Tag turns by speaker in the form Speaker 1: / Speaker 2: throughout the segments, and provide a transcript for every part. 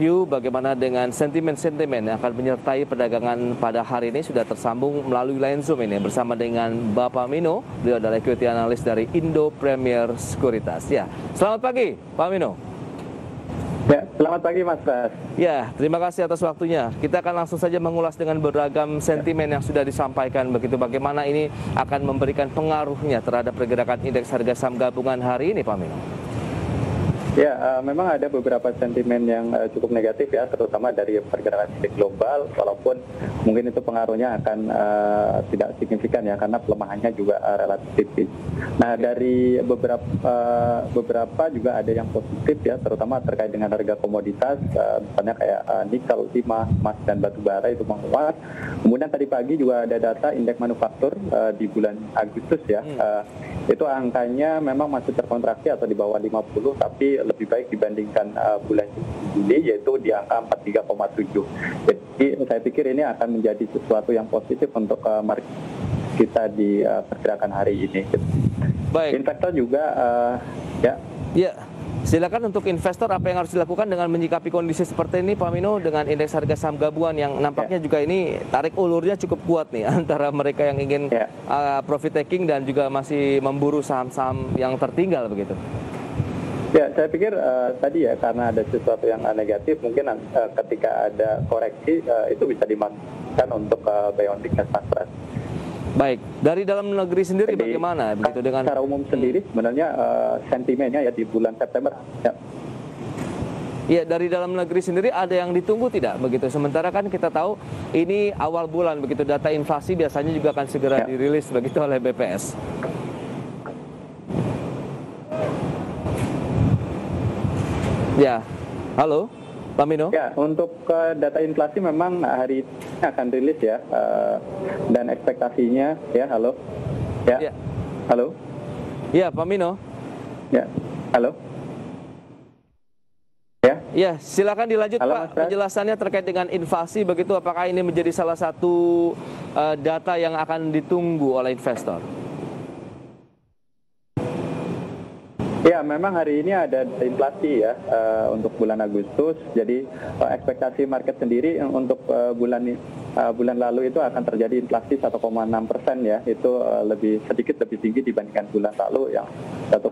Speaker 1: View bagaimana dengan sentimen-sentimen yang akan menyertai perdagangan pada hari ini sudah tersambung melalui line Zoom ini bersama dengan Bapak Mino, beliau adalah equity analis dari Indo Premier Sekuritas. Ya, selamat pagi Pak Mino.
Speaker 2: Ya, selamat pagi Mas Bas.
Speaker 1: Ya, terima kasih atas waktunya. Kita akan langsung saja mengulas dengan beragam sentimen yang sudah disampaikan begitu bagaimana ini akan memberikan pengaruhnya terhadap pergerakan indeks harga saham gabungan hari ini Pak Mino.
Speaker 2: Ya, uh, memang ada beberapa sentimen yang uh, cukup negatif ya, terutama dari pergerakan indeks global, walaupun mungkin itu pengaruhnya akan uh, tidak signifikan ya, karena pelemahannya juga uh, relatif tipis. Nah, dari beberapa uh, beberapa juga ada yang positif ya, terutama terkait dengan harga komoditas, uh, misalnya kayak uh, nikel, timah, emas dan batu bara itu menguat. Kemudian tadi pagi juga ada data indeks manufaktur uh, di bulan Agustus ya. Uh, itu angkanya memang masih terkontraksi atau di bawah 50 tapi lebih baik dibandingkan uh, bulan Juli yaitu di angka 43,7. Jadi saya pikir ini akan menjadi sesuatu yang positif untuk uh, market kita di uh, pergerakan hari ini.
Speaker 1: Baik.
Speaker 2: Investor juga uh, ya.
Speaker 1: Ya. Silakan untuk investor apa yang harus dilakukan dengan menyikapi kondisi seperti ini Pak Mino dengan indeks harga saham gabungan yang nampaknya ya. juga ini tarik ulurnya cukup kuat nih antara mereka yang ingin ya. uh, profit taking dan juga masih memburu saham-saham yang tertinggal begitu.
Speaker 2: Ya, saya pikir uh, tadi ya karena ada sesuatu yang negatif mungkin uh, ketika ada koreksi uh, itu bisa dimanfaatkan untuk uh, beyond thickness
Speaker 1: Baik, dari dalam negeri sendiri Jadi, bagaimana begitu dengan
Speaker 2: secara umum sendiri sebenarnya uh, sentimennya ya di bulan September ya.
Speaker 1: Ya, dari dalam negeri sendiri ada yang ditunggu tidak begitu? Sementara kan kita tahu ini awal bulan begitu data inflasi biasanya juga akan segera ya. dirilis begitu oleh BPS. Ya, halo. Pak Mino?
Speaker 2: Ya, untuk uh, data inflasi memang hari ini akan rilis ya, uh, dan ekspektasinya ya, halo, ya, ya. halo,
Speaker 1: ya Pak Mino,
Speaker 2: ya, halo,
Speaker 1: ya, ya, silakan dilanjut halo, Pak penjelasannya terkait dengan inflasi. Begitu, apakah ini menjadi salah satu uh, data yang akan ditunggu oleh investor?
Speaker 2: Ya, memang hari ini ada inflasi ya uh, untuk bulan Agustus. Jadi uh, ekspektasi market sendiri untuk uh, bulan uh, bulan lalu itu akan terjadi inflasi 1,6 persen ya. Itu uh, lebih sedikit lebih tinggi dibandingkan bulan lalu yang 1,52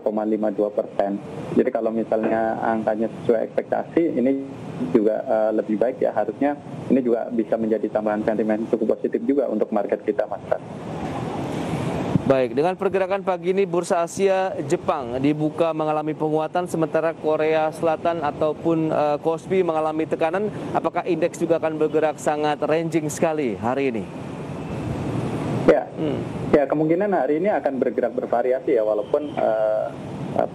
Speaker 2: persen. Jadi kalau misalnya angkanya sesuai ekspektasi, ini juga uh, lebih baik ya. Harusnya ini juga bisa menjadi tambahan sentimen cukup positif juga untuk market kita, Mas.
Speaker 1: Baik, dengan pergerakan pagi ini bursa Asia Jepang dibuka mengalami penguatan sementara Korea Selatan ataupun uh, Kospi mengalami tekanan. Apakah indeks juga akan bergerak sangat ranging sekali hari ini?
Speaker 2: Ya, hmm. ya kemungkinan hari ini akan bergerak bervariasi ya walaupun uh,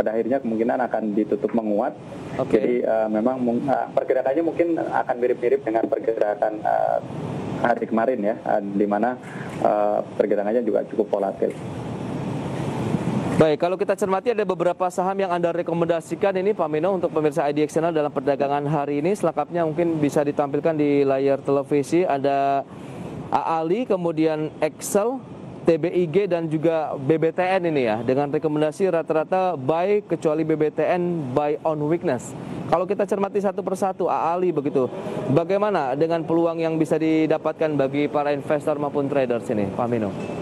Speaker 2: pada akhirnya kemungkinan akan ditutup menguat. Okay. Jadi uh, memang uh, pergerakannya mungkin akan mirip-mirip dengan pergerakan uh, hari kemarin ya, di mana uh, pergerakannya juga cukup volatil.
Speaker 1: Baik, kalau kita cermati ada beberapa saham yang Anda rekomendasikan ini Pak Mino untuk pemirsa ID Channel dalam perdagangan hari ini. Selengkapnya mungkin bisa ditampilkan di layar televisi. Ada AALI, kemudian Excel, TBIG dan juga BBTN ini ya. Dengan rekomendasi rata-rata buy kecuali BBTN buy on weakness. Kalau kita cermati satu persatu AALI begitu. Bagaimana dengan peluang yang bisa didapatkan bagi para investor maupun traders ini Pak Mino?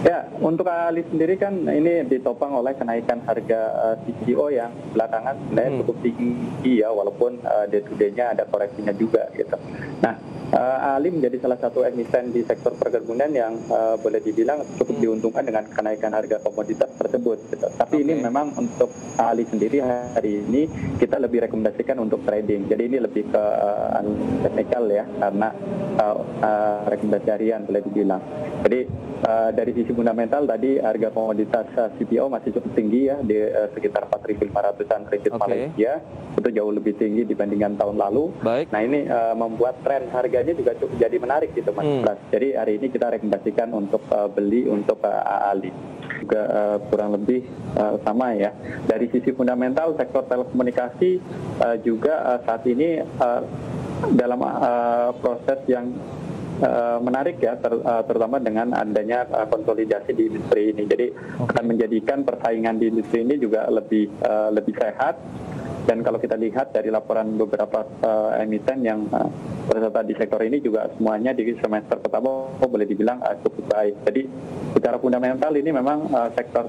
Speaker 2: Ya, untuk Ali sendiri kan ini ditopang oleh kenaikan harga uh, eh, CPO yang belakangan sebenarnya hmm. cukup tinggi ya, walaupun uh, day to day-nya ada koreksinya juga gitu. Nah, uh, Ali menjadi salah satu emiten di sektor perkebunan yang uh, boleh dibilang cukup hmm. diuntungkan dengan kenaikan harga komoditas tersebut. Gitu. Tapi okay. ini memang untuk Ali sendiri hari ini kita lebih rekomendasikan untuk trading. Jadi ini lebih ke uh, teknikal ya, karena uh, uh, rekomendasi harian boleh dibilang. Jadi Uh, dari sisi fundamental tadi harga komoditas uh, eh, CPO masih cukup tinggi ya di uh, sekitar 4.500-an kredit okay. Malaysia itu jauh lebih tinggi dibandingkan tahun lalu. Baik. Nah ini uh, membuat tren harganya juga cukup jadi menarik gitu Mas. Hmm. Jadi hari ini kita rekomendasikan untuk uh, beli untuk uh, Ali juga uh, kurang lebih uh, sama ya. Dari sisi fundamental sektor telekomunikasi uh, juga uh, saat ini uh, dalam uh, proses yang menarik ya, ter, uh, terutama dengan adanya uh, konsolidasi di industri ini. Jadi okay. akan menjadikan persaingan di industri ini juga lebih uh, lebih sehat dan kalau kita lihat dari laporan beberapa uh, emiten yang uh, berserta di sektor ini juga semuanya di semester pertama oh, boleh dibilang uh, cukup baik. Jadi secara fundamental ini memang uh, sektor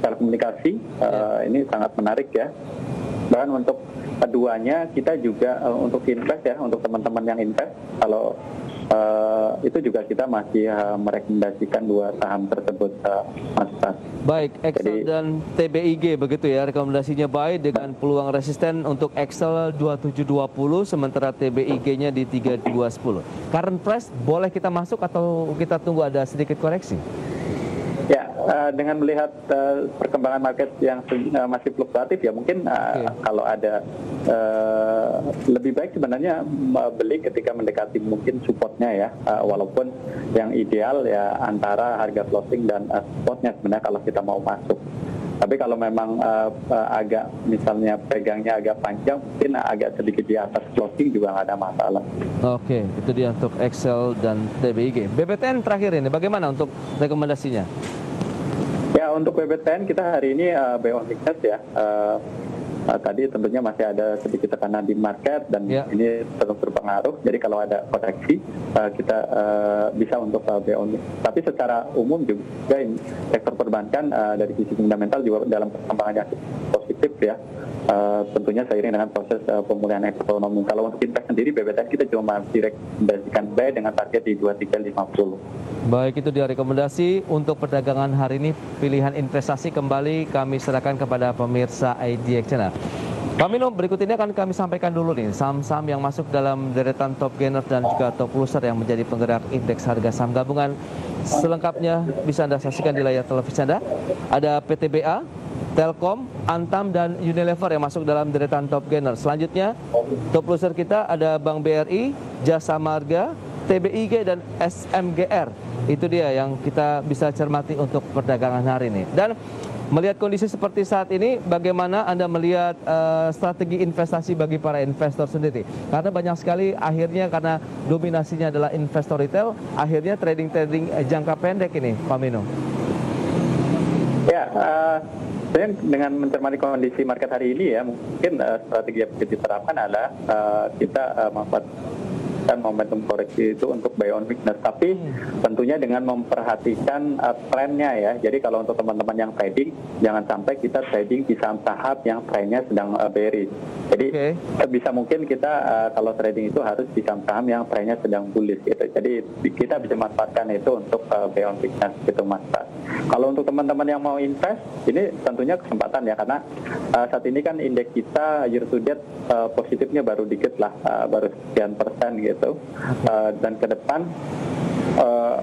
Speaker 2: telekomunikasi uh, yeah. ini sangat menarik ya. Bahkan untuk keduanya kita juga uh, untuk invest ya untuk teman-teman yang invest kalau uh, itu juga kita masih uh, merekomendasikan dua saham tersebut uh, Mas Pras.
Speaker 1: Baik, Excel Jadi, dan TBIG begitu ya rekomendasinya baik dengan peluang resisten untuk Excel 2720 sementara TBIG-nya di 3210. Current price boleh kita masuk atau kita tunggu ada sedikit koreksi?
Speaker 2: Uh, dengan melihat uh, perkembangan market yang uh, masih fluktuatif ya mungkin uh, okay. kalau ada uh, lebih baik sebenarnya beli ketika mendekati mungkin supportnya ya, uh, walaupun yang ideal ya antara harga closing dan uh, spotnya sebenarnya kalau kita mau masuk. Tapi kalau memang uh, uh, agak misalnya pegangnya agak panjang, mungkin agak sedikit di atas closing juga nggak ada masalah.
Speaker 1: Oke, itu dia untuk Excel dan TBIG. BBTN terakhir ini, bagaimana untuk rekomendasinya?
Speaker 2: Ya untuk BBTN kita hari ini uh, buy on weakness ya. Uh, uh, tadi tentunya masih ada sedikit tekanan di market dan yeah. ini terus berpengaruh. Jadi kalau ada koreksi uh, kita uh, bisa untuk uh, buy on. Tapi secara umum juga sektor perbankan uh, dari sisi fundamental juga dalam perkembangan yang positif ya. Uh, tentunya seiring dengan proses uh, pemulihan ekonomi. Kalau untuk invest sendiri BBTN kita cuma direkomendasikan buy dengan target di 2350.
Speaker 1: Baik itu dia rekomendasi untuk perdagangan hari ini pilihan investasi kembali kami serahkan kepada pemirsa IDX Channel. Pak Mino, berikut ini akan kami sampaikan dulu nih saham-saham yang masuk dalam deretan top gainer dan juga top loser yang menjadi penggerak indeks harga saham gabungan. Selengkapnya bisa Anda saksikan di layar televisi Anda. Ada PTBA, Telkom, Antam, dan Unilever yang masuk dalam deretan top gainer. Selanjutnya, top loser kita ada Bank BRI, Jasa Marga, TBIG, dan SMGR itu dia yang kita bisa cermati untuk perdagangan hari ini. Dan melihat kondisi seperti saat ini, bagaimana Anda melihat uh, strategi investasi bagi para investor sendiri? Karena banyak sekali akhirnya karena dominasinya adalah investor retail, akhirnya trading-trading jangka pendek ini, Pak Mino.
Speaker 2: Ya, uh, dengan mencermati kondisi market hari ini ya, mungkin uh, strategi yang bisa diterapkan adalah uh, kita uh, memanfaatkan memanfaatkan momentum koreksi itu untuk buy on weakness. Tapi hmm. tentunya dengan memperhatikan uh, trennya ya. Jadi kalau untuk teman-teman yang trading, jangan sampai kita trading di saham saham yang trennya sedang uh, bearish. Jadi okay. sebisa mungkin kita uh, kalau trading itu harus di saham-saham yang trennya sedang bullish gitu. Jadi kita bisa manfaatkan itu untuk uh, buy on weakness gitu mas. Kalau untuk teman-teman yang mau invest, ini tentunya kesempatan ya karena uh, saat ini kan indeks kita year to date uh, positifnya baru dikit lah, uh, baru sekian persen gitu gitu. Uh, dan ke depan uh,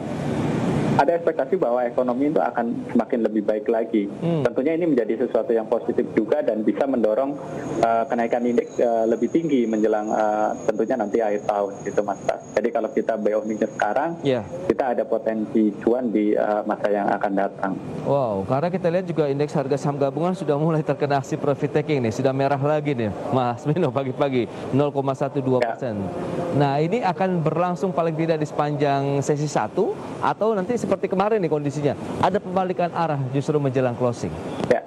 Speaker 2: ada ekspektasi bahwa ekonomi itu akan semakin lebih baik lagi. Hmm. Tentunya ini menjadi sesuatu yang positif juga dan bisa mendorong uh, kenaikan indeks uh, lebih tinggi menjelang uh, tentunya nanti akhir tahun gitu Mas. Jadi kalau kita buy sekarang, yeah. kita ada potensi cuan di uh, masa yang akan datang.
Speaker 1: Wow, karena kita lihat juga indeks harga saham gabungan sudah mulai terkena aksi profit taking nih, sudah merah lagi nih, Mas Mino pagi-pagi 0,12 persen. Ya. Nah ini akan berlangsung paling tidak di sepanjang sesi satu atau nanti seperti kemarin nih kondisinya ada pembalikan arah justru menjelang closing.
Speaker 2: Ya,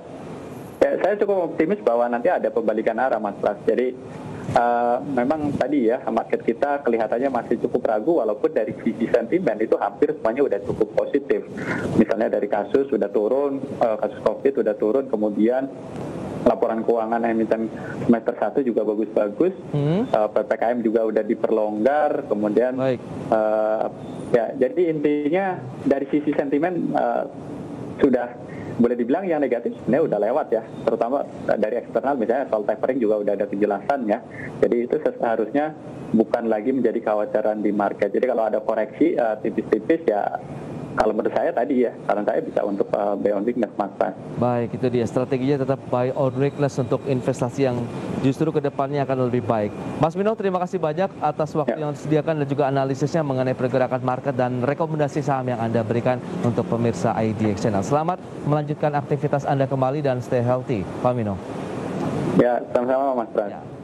Speaker 2: ya saya cukup optimis bahwa nanti ada pembalikan arah Mas Pras. Jadi uh, memang tadi ya market kita kelihatannya masih cukup ragu walaupun dari sisi sentimen itu hampir semuanya udah cukup positif. Misalnya dari kasus sudah turun, uh, kasus COVID sudah turun, kemudian laporan keuangan emiten semester 1 juga bagus-bagus. Hmm. Uh, eh, PPKM juga udah diperlonggar, kemudian Baik. Uh, ya jadi intinya dari sisi sentimen uh, sudah boleh dibilang yang negatif sebenarnya udah lewat ya, terutama dari eksternal misalnya soal tapering juga udah ada kejelasan ya. Jadi itu seharusnya bukan lagi menjadi kekhawatiran di market. Jadi kalau ada koreksi tipis-tipis uh, ya kalau menurut saya tadi ya, saran saya bisa untuk uh, buy on weakness Mas
Speaker 1: Baik, itu dia strateginya tetap buy on weakness untuk investasi yang justru ke depannya akan lebih baik. Mas Mino, terima kasih banyak atas waktu ya. yang disediakan dan juga analisisnya mengenai pergerakan market dan rekomendasi saham yang Anda berikan untuk pemirsa IDX Channel. Selamat melanjutkan aktivitas Anda kembali dan stay healthy, Pak Mino.
Speaker 2: Ya, sama-sama Mas Pras. Ya.